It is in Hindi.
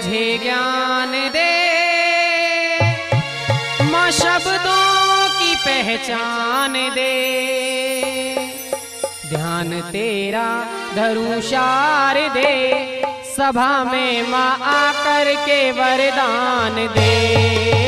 मुझे ज्ञान दे। माँ शब्दों की पहचान दे। ध्यान तेरा धरुषार दे। सभा में माँ आकर के वरदान दे।